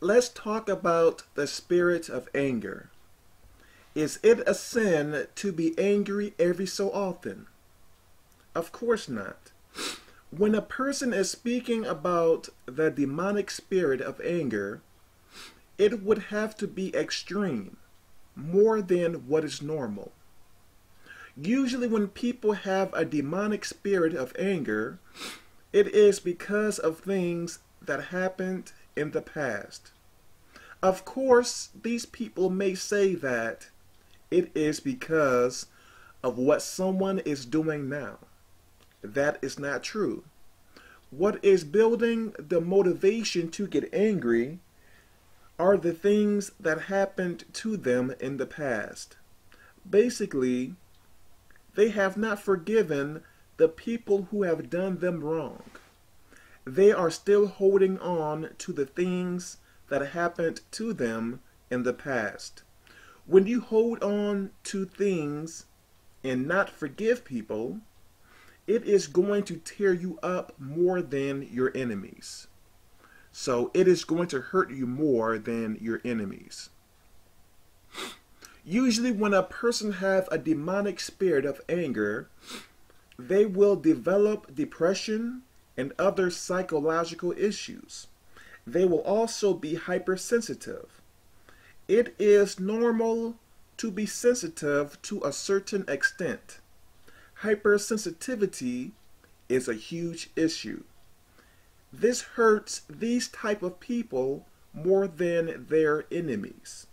let's talk about the spirit of anger. Is it a sin to be angry every so often? Of course not. When a person is speaking about the demonic spirit of anger, it would have to be extreme, more than what is normal. Usually, when people have a demonic spirit of anger, it is because of things that happened in the past. Of course, these people may say that it is because of what someone is doing now. That is not true. What is building the motivation to get angry are the things that happened to them in the past. Basically, they have not forgiven the people who have done them wrong. They are still holding on to the things that happened to them in the past. When you hold on to things and not forgive people, it is going to tear you up more than your enemies. So it is going to hurt you more than your enemies. Usually when a person have a demonic spirit of anger, they will develop depression and other psychological issues. They will also be hypersensitive. It is normal to be sensitive to a certain extent. Hypersensitivity is a huge issue. This hurts these type of people more than their enemies.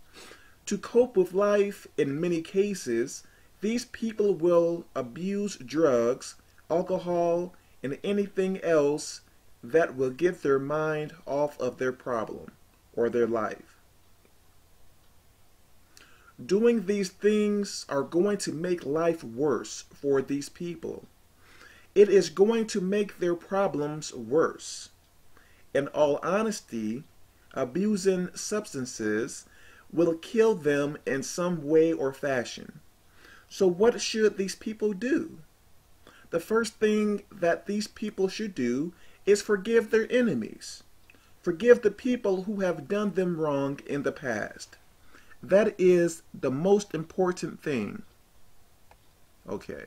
To cope with life, in many cases, these people will abuse drugs, alcohol, and anything else that will get their mind off of their problem or their life. Doing these things are going to make life worse for these people. It is going to make their problems worse. In all honesty, abusing substances will kill them in some way or fashion. So, what should these people do? The first thing that these people should do is forgive their enemies. Forgive the people who have done them wrong in the past. That is the most important thing. Okay.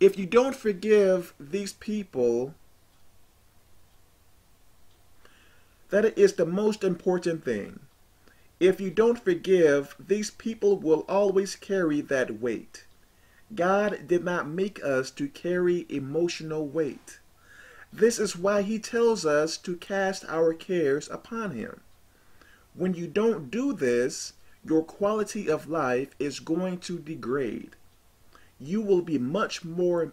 If you don't forgive these people, that is the most important thing. If you don't forgive, these people will always carry that weight. God did not make us to carry emotional weight. This is why he tells us to cast our cares upon him. When you don't do this, your quality of life is going to degrade. You will be much more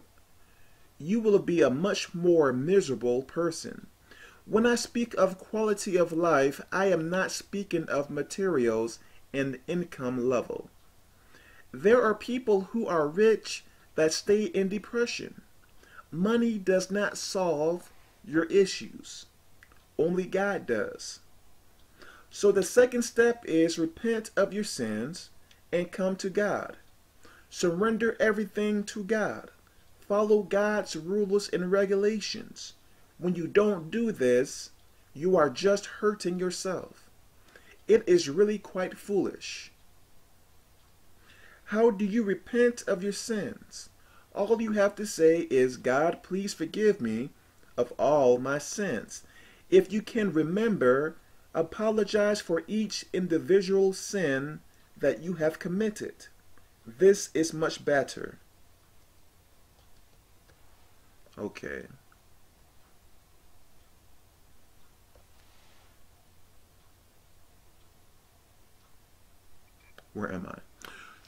you will be a much more miserable person. When I speak of quality of life, I am not speaking of materials and income level. There are people who are rich that stay in depression. Money does not solve your issues. Only God does. So the second step is repent of your sins and come to God. Surrender everything to God. Follow God's rules and regulations. When you don't do this, you are just hurting yourself. It is really quite foolish. How do you repent of your sins? All you have to say is, God, please forgive me of all my sins. If you can remember Apologize for each individual sin that you have committed. This is much better. Okay. Where am I?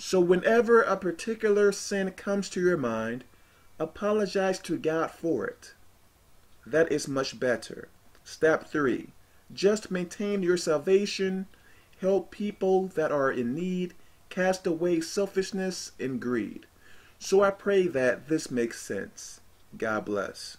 So whenever a particular sin comes to your mind, apologize to God for it. That is much better. Step 3. Just maintain your salvation, help people that are in need, cast away selfishness and greed. So I pray that this makes sense. God bless.